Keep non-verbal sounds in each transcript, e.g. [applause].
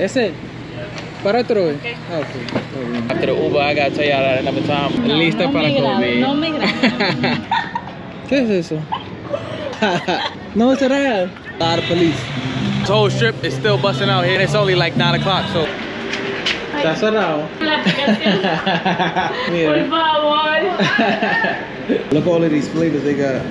Ese. Para otro. Ok. Ah, ok. After the Uber, I gotta tell y'all that another time. No, Lista no para me grabes, no me grabes. ¿Qué es eso? [laughs] no, it's real. A lot of police. This whole strip is still busting out here. and It's only like 9 o'clock, so. Está cerrado. La aplicación. [laughs] Por favor. [laughs] Look at all of these flavors they got.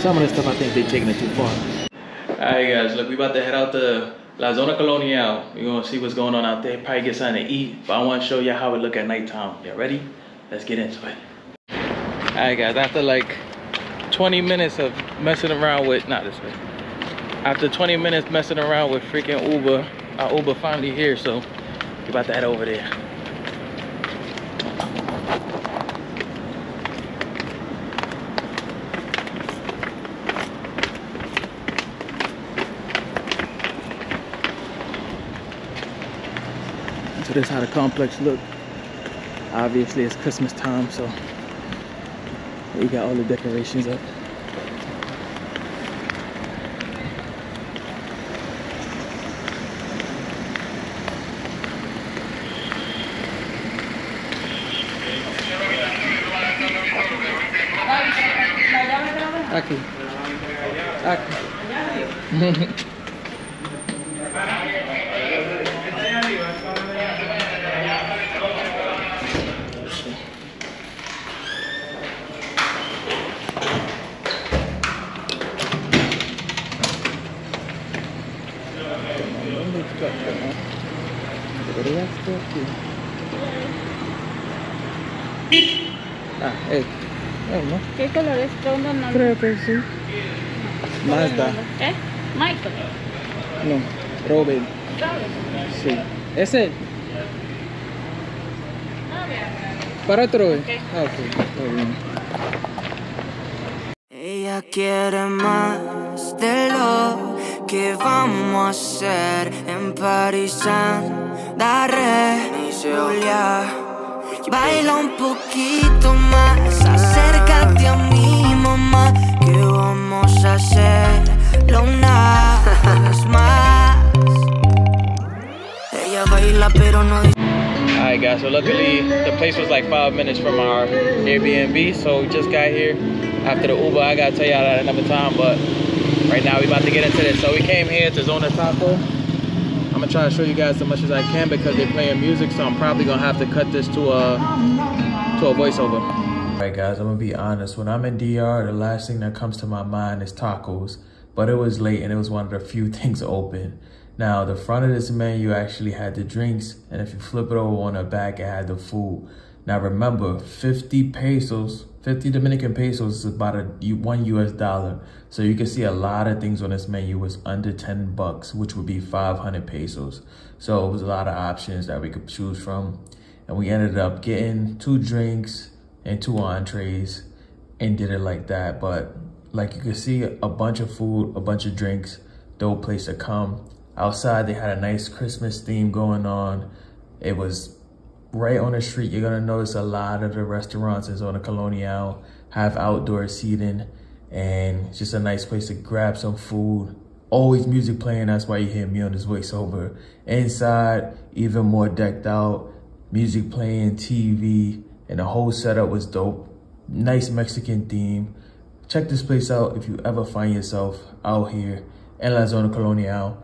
Some of this stuff I think they're taking it too far. Alright guys, look, we about to head out to La Zona Colonial. We're gonna see what's going on out there. Probably get something to eat, but I wanna show you how it look at nighttime. Y'all ready? Let's get into it. Alright guys, after like 20 minutes of messing around with, not this way. After 20 minutes messing around with freaking Uber, our Uber finally here, so we about to head over there. This how the complex look. Obviously it's Christmas time, so we got all the decorations up. Aquí. Aquí. [laughs] Ah, no. ¿Qué color es? No. Creo que sí. Mazda. ¿Eh? Michael. No. Robin. ¿Sabes? Sí. Ese. Para otro. Ok. Ah, ok. Está bien. Ella quiere más de lo que vamos a hacer en París Daré Julia Baila un poquito más. Acércate a mi mamá Que vamos a hacerlo una vez más. Ella baila pero no Alright guys, so luckily the place was like five minutes from our Airbnb, so we just got here after the Uber. I gotta tell y'all that another time, but right now we about to get into this. So we came here to Zona Taco. I'm gonna try to show you guys as much as I can because they're playing music, so I'm probably gonna have to cut this to a to a voiceover. Alright guys, I'm gonna be honest. When I'm in DR, the last thing that comes to my mind is tacos. But it was late and it was one of the few [laughs] things open. Now, the front of this menu actually had the drinks, and if you flip it over on the back, it had the food. Now, remember, 50 pesos, 50 Dominican pesos is about a one US dollar. So you can see a lot of things on this menu was under 10 bucks, which would be 500 pesos. So it was a lot of options that we could choose from. And we ended up getting two drinks and two entrees and did it like that. But like you can see, a bunch of food, a bunch of drinks, dope place to come. Outside, they had a nice Christmas theme going on. It was right on the street. You're gonna notice a lot of the restaurants in Zona Colonial have outdoor seating and it's just a nice place to grab some food. Always music playing, that's why you hear me on this voiceover. Inside, even more decked out, music playing, TV, and the whole setup was dope. Nice Mexican theme. Check this place out if you ever find yourself out here in La Zona Colonial.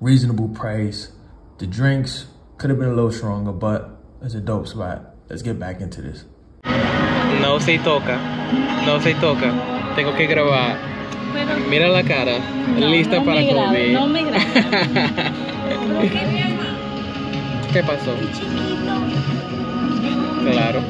Reasonable price. The drinks could have been a little stronger, but it's a dope spot. Let's get back into this. No se toca. No se toca. Tengo que grabar. Pero Mira la cara. no, Lista no para me grabes, comer. no me grabes. [laughs] Qué pasó? chiquito. Claro.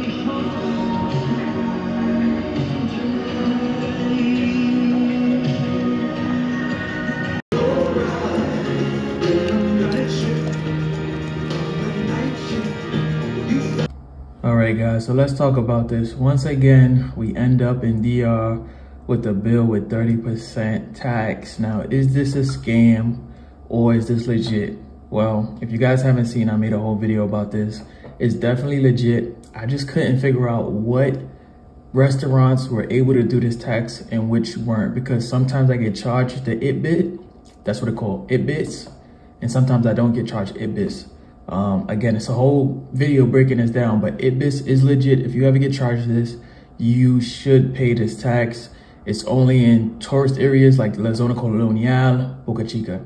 Right, guys, so let's talk about this. Once again, we end up in DR with a bill with 30% tax. Now, is this a scam or is this legit? Well, if you guys haven't seen, I made a whole video about this. It's definitely legit. I just couldn't figure out what restaurants were able to do this tax and which weren't because sometimes I get charged the it bit. That's what it called, ITBIS. and sometimes I don't get charged ITBIS. Um, again, it's a whole video breaking this down, but ITBIS is legit. If you ever get charged this, you should pay this tax. It's only in tourist areas like La Zona Colonial, Boca Chica.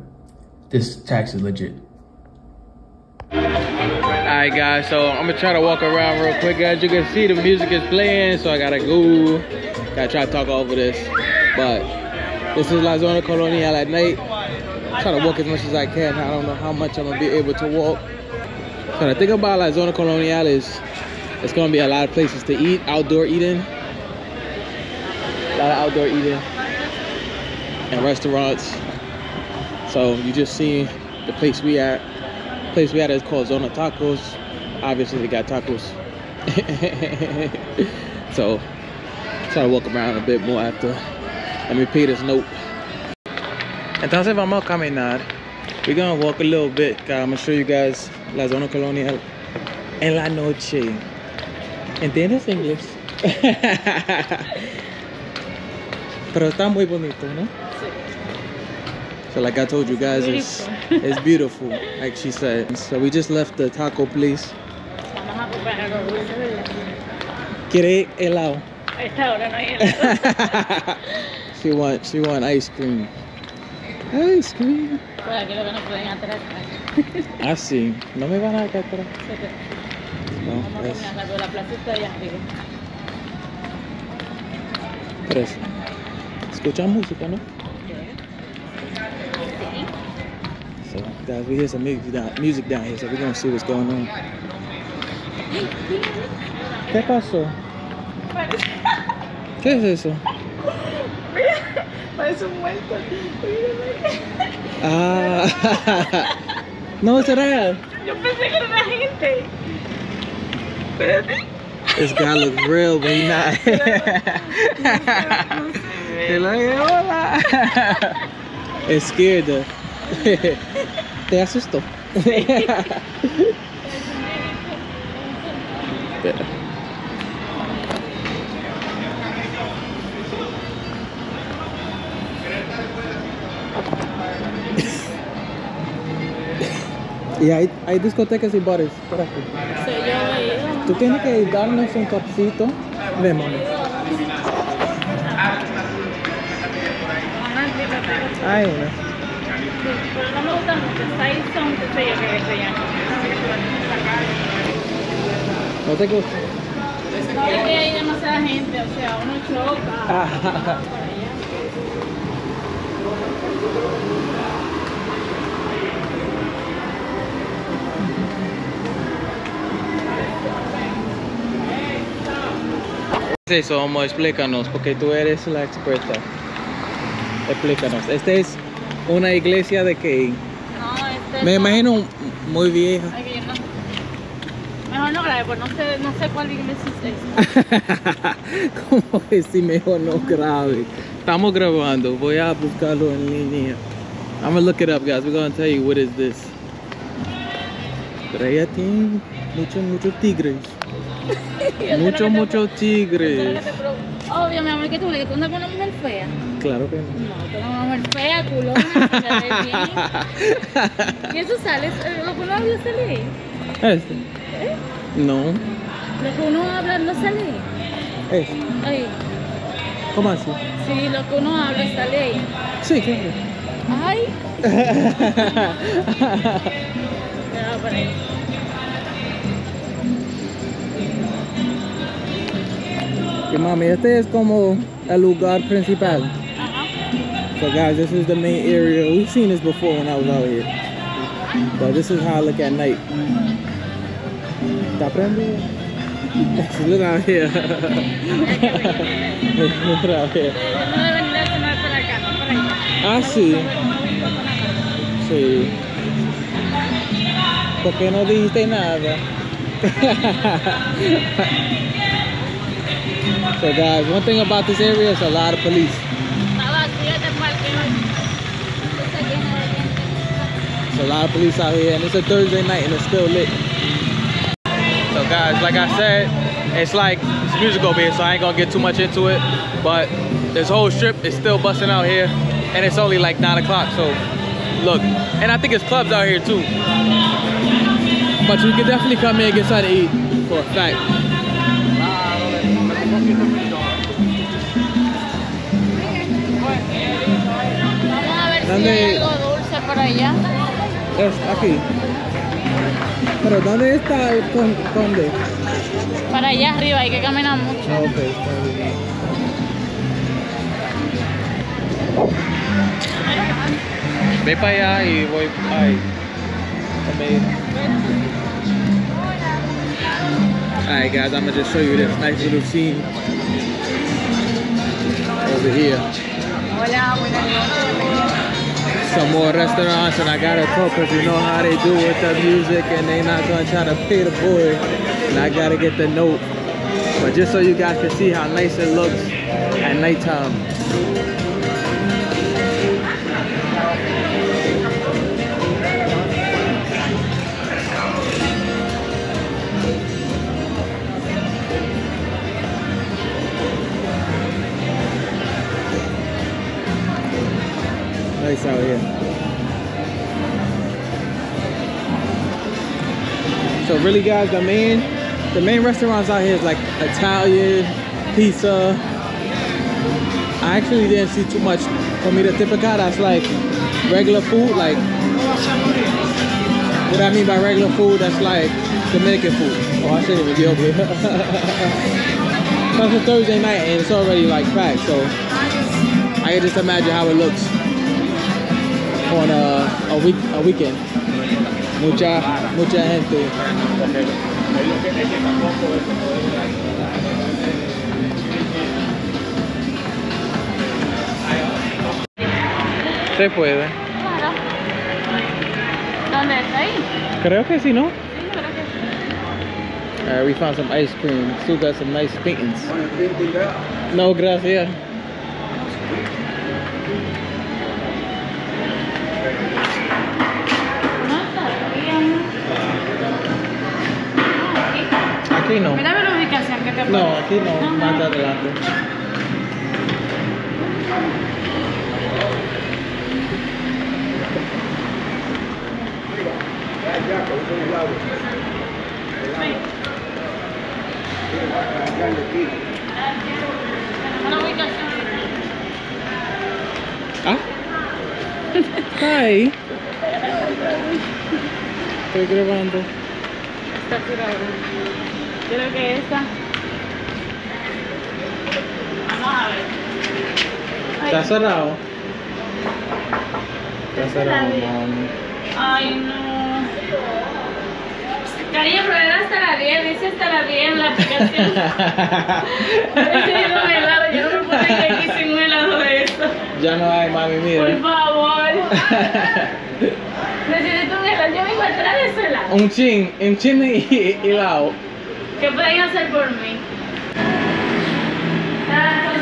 This tax is legit. Alright guys, so I'm gonna try to walk around real quick. As you can see, the music is playing, so I gotta go. Gotta try to talk over this. But this is La Zona Colonial at night. Try to walk as much as I can. I don't know how much I'm gonna be able to walk. So the thing about La Zona Colonial is it's gonna be a lot of places to eat, outdoor eating. A lot of outdoor eating and restaurants. So you just see the place we at. place we at is called Zona Tacos. Obviously they got tacos. [laughs] so try to walk around a bit more after. Let me pay this note. Entonces vamos a caminar. We're gonna walk a little bit. I'm gonna show you guys la zona colonial en la noche. ¿Entiendes inglés? [laughs] Pero está muy bonito, ¿no? So like I told you guys, it's, [laughs] it's beautiful, like she said. So we just left the taco place. Vamos a comprar algo dulce, ¿verdad? ¿Quiere helado? A esta hora no hay helado. [laughs] she want she want ice cream. Ice cream. Pues aquí lo que nos pueden atrás. Ah, sí. No me van a dar atrás. No, Vamos a rápido la placita allá arriba. tres. Escuchan música, ¿no? So, guys, we hear some music down, music down here, so we're gonna see what's going on. ¿Qué pasó? [laughs] ¿Qué es eso? Parece un muerto. Ah, [laughs] no, es real. Yo pensé que era una gente. Espérate. This guy looks real, but he's not. He's like, hola. It scared her. [laughs] Te asustó. [laughs] Espera. Y hay, hay discotecas y bares por aquí. Sí, yo he ido. Tú tienes que darnos un. Ajá, sí, perfecto. Hay una. Pero no me gusta mucho. Seis son, qué sé yo, que no. ¿No te gusta? No, es que hay demasiada gente, o sea, uno choca. Ah. Por allá. ¿Qué es eso? Vamos, explícanos, porque tú eres la experta. Explícanos. Esta es una iglesia de que No, este me no. imagino muy vieja. Ay, que yo no. Mejor no grabe, pues no sé, no sé cuál iglesia es. [laughs] ¿Cómo que si mejor no grave? Estamos grabando. Voy a buscarlo en línea. I'm gonna look it up, guys. We're gonna tell you what is this. Pero ella tiene muchos, muchos tigres. Muchos, muchos tigres. Obvio, mi amor, que tú le que tú andas con una mujer fea. Claro que no. No, tú eres una mujer fea, culona, bien. [laughs] Y eso sale, eh, lo que uno habla sale. Este. No. Lo que uno habla no sale ahí. Este. Ahí. ¿Cómo así? Sí, lo que uno habla sale ahí. Sí, claro. Ay. [laughs] Ya, por ahí. Y mami, este es como el lugar principal. Ajá. So guys, this is the main area. We've seen this before when I was out here. But this is how I look at night. ¿Está prendido? [laughs] Look out here. [laughs] Look out here. Ah, sí. Sí. ¿Por qué no dijiste nada? [laughs] so guys, one thing about this area is a lot of police. There's a lot of police out here, and it's a Thursday night, and it's still lit. So guys, like I said, it's like it's musical here, so I ain't gonna get too much into it. But this whole strip is still busting out here, and it's only like nine o'clock. So look, and I think it's clubs out here too. But you can definitely come here and get something to eat for a fact. ¿Dónde? algo dulce por allá. Es aquí. Pero ¿dónde está el con, conde? Para allá arriba, hay que caminar mucho. Ah, ok, está bien. Ve para allá y voy ahí. Alright guys, I'm gonna just show you this nice little scene over here. Hola, buenas noches. Some more restaurants and I gotta talk because you know how they do with the music and they not gonna try to pay the boy. And I gotta get the note. But just so you guys can see how nice it looks at nighttime. Nice out here. So really guys, the main the main restaurants out here is like Italian, pizza. I actually didn't see too much comida típica. That's like regular food, like what I mean by regular food, that's like Dominican food. Oh, I shouldn't even be over here. [laughs] Thursday night and it's already like packed, so I can just imagine how it looks on a, a week a weekend. Mucha mucha gente. Se puede. Claro. ¿Dónde está ahí? Creo que sí, ¿no? Sí, creo que sí. Alright, we found some ice cream. Still got some nice paintings. No, gracias. Aquí no. Mírame la ubicación que te No, aquí no. Más adelante. Ah. Hi. Estoy grabando. Está cerrado. Creo que esta. Vamos a ver. Ay, Está cerrado. Está cerrado. Ay, no. Cariño, pero era hasta la 10, dice hasta la 10 en la aplicación. Necesito un helado, yo no me puedo ir aquí sin un helado de esto. ya no hay, mami, Por mira. favor. [laughs] Necesito un helado, yo vengo atrás de ese helado. un chin, un chin y, lao. ¿Qué pueden hacer por mí? Tanto.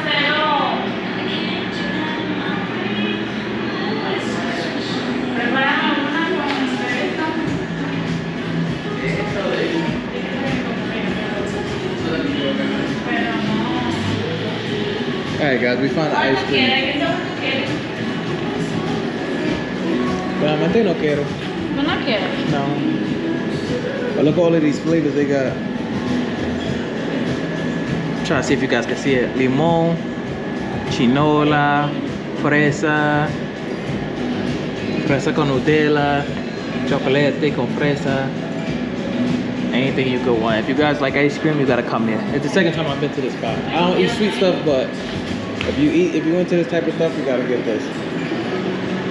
Prepárame una con. Pero no. Alright guys, we found the ice ¿Cuánto cream. Realmente no quiero. ¿Tú no quieres? No. But look all of these flavors they got. Trying to see if you guys can see it. Limon, chinola, fresa, fresa con Nutella, chocolate con fresa. Anything you could want. If you guys like ice cream, you gotta come here. It's the second time I've been to this spot. I don't eat sweet stuff, but if you eat, if you into this type of stuff, you gotta get this.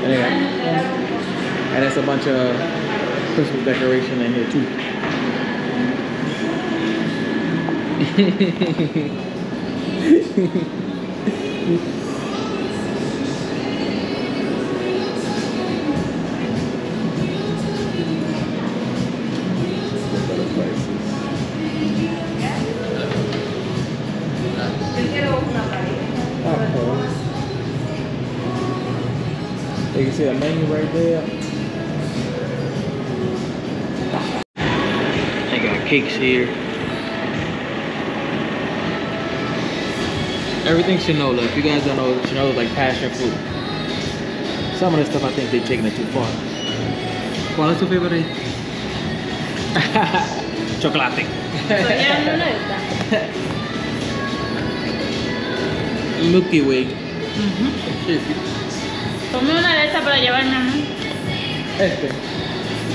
Anyway. And it's a bunch of Christmas decoration in here too. Ah, you can see the menu right there. They got cakes here. Everything Chinola. If you guys don't know, Chinola is like passion fruit. Some of the stuff I think they're taking it too far. ¿Cuál es tu favorite? [laughs] Chocolate. Estoy llevando una de estas. Milky Way. Ponme una de estas para llevarme a mí. Este.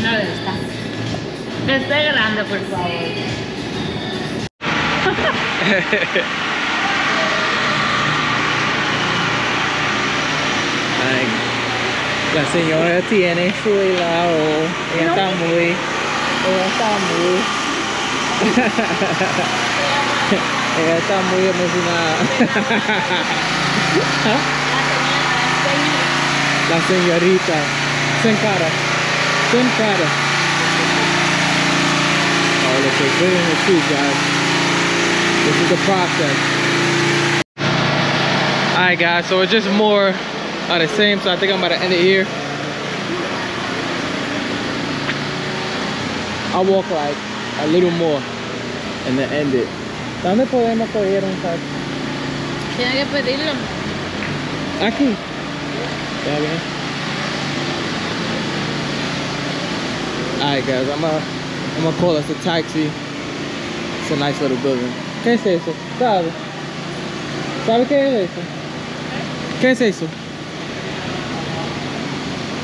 Una de estas. Que esté grande, por favor. [laughs] la señora tiene su helado. Ella está muy. Ella está muy. [laughs] ella está muy emocionada. [laughs] la señorita. Sin cara. Sin cara. Oh, look, they're cleaning the shoes, guys. This is the process. Alright, guys, so it's just more of the same, so I think I'm about to end it here. I'll walk like a little more and then end it. ¿Dónde podemos coger un taxi? Tiene que pedirlo. Aquí. Está bien. Alright guys, I'm gonna, I'm gonna call us a taxi. It's a nice little building. ¿Qué es eso? ¿Sabe? ¿Sabe qué es eso? ¿Qué es eso?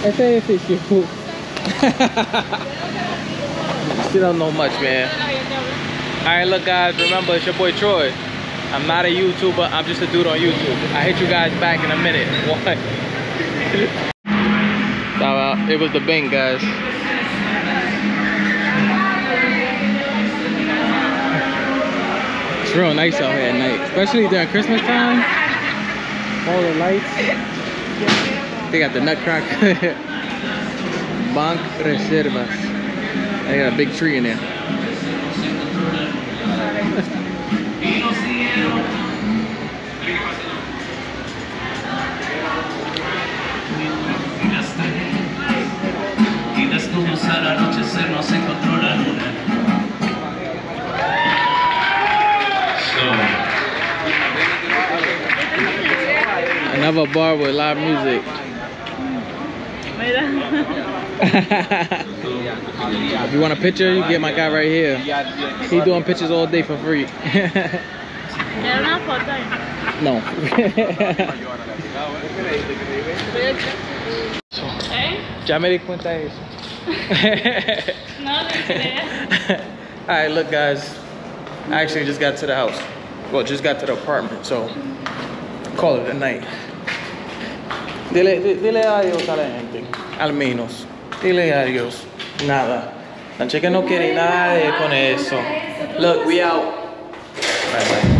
Este edificio. [laughs] Still don't know much, man. Alright, look guys, remember it's your boy Troy. I'm not a YouTuber, I'm just a dude on YouTube. I hit you guys back in a minute. [laughs] What? So, uh, it was the Bing, guys. It's real nice out here at night, especially during Christmas time. All the lights. They got the Nutcracker. [laughs] Bank Reservas. They got a big tree in there. Y desnudos al anochecer nos encontró la luna. Another bar with live music. [laughs] If you want a picture, you get my guy right here. He doing pictures all day for free. Era una foto ahí. no. ¿Eh? [laughs] ya me di cuenta de eso. [laughs] No, no. Alright, look guys. I actually just got to the house. Well, just got to the apartment, so call it a night. Dile, dile adiós a la gente, al menos. Dile adiós. Nada. La chica no quiere nada con eso. Look, we out. Bye, bye.